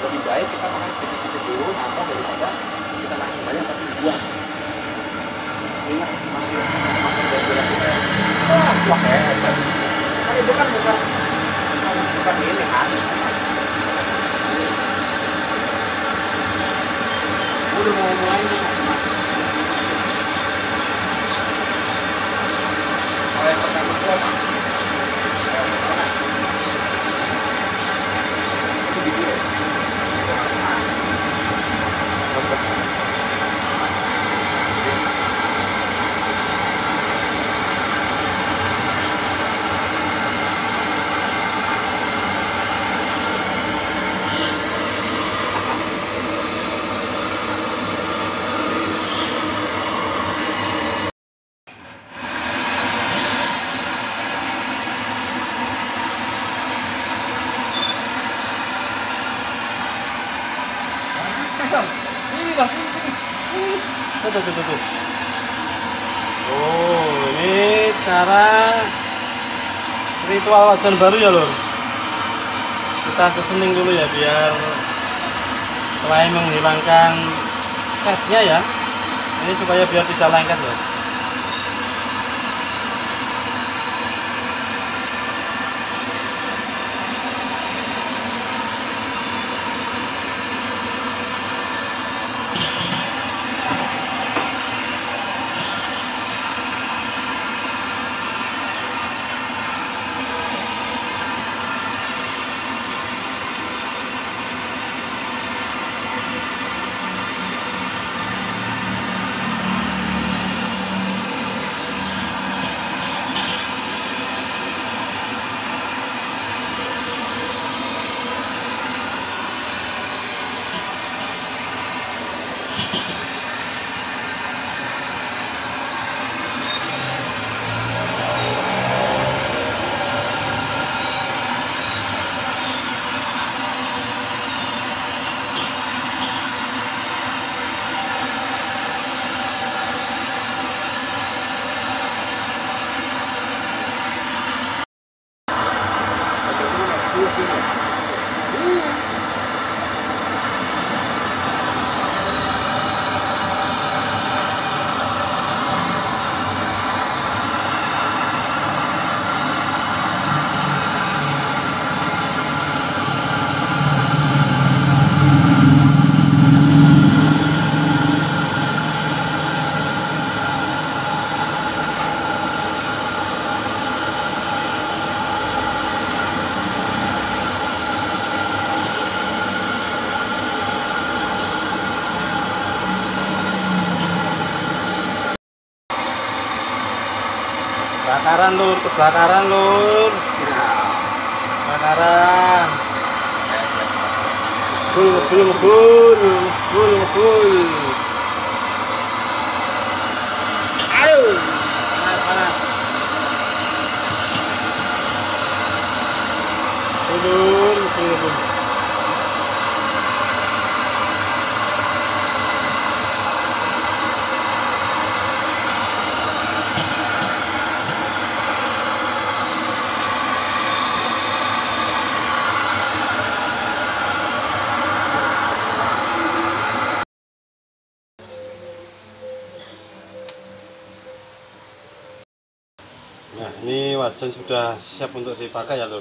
lebih baik kita makan sedikit-sedikit dulu nambah daripada kita langsung banyak tapi buang ingat masih masih dari kita. Wah wah ya kan itu kan bukan, bukan ini kan Tuh, tuh, tuh, tuh. Oh, ini cara ritual wajan baru ya lor. Kita sesening dulu ya biar selain menghilangkan catnya ya. Ini supaya biar tidak lengket ya. Kebakaran lur, kebakaran lur. Kebakaran. Ngebul. Aduh, panas, panas. Lur, ngebul, ngebul. ini wajan sudah siap untuk dipakai ya loh